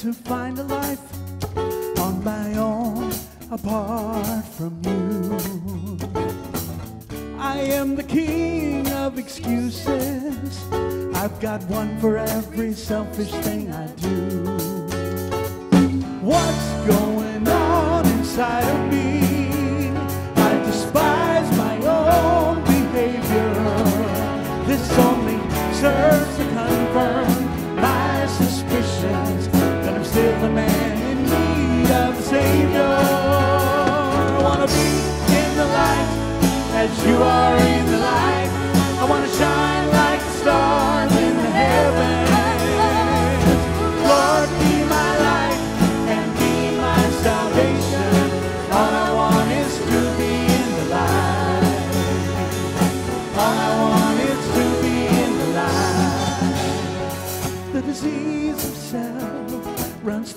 to find a life on my own apart from you. I am the king of excuses. I've got one for every selfish thing I do. What's going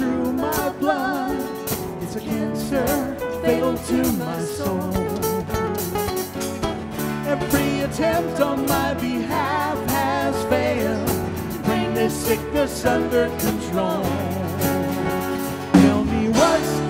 through my blood. It's a cancer fatal to my soul. Every attempt on my behalf has failed to bring this sickness under control. Tell me what's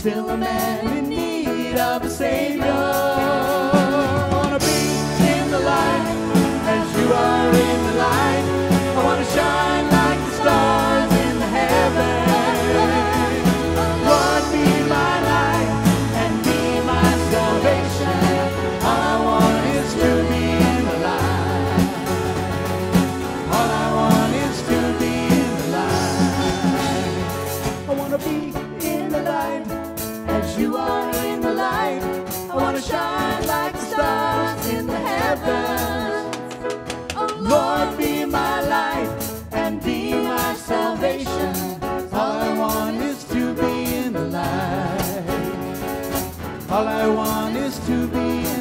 still a man in need of a savior. I wanna be in the light as you are in the light. I wanna shine like the stars in the heavens. Lord, be my light and be my salvation. All I want is to be in the light. All I want is to be in the light. I want to be to be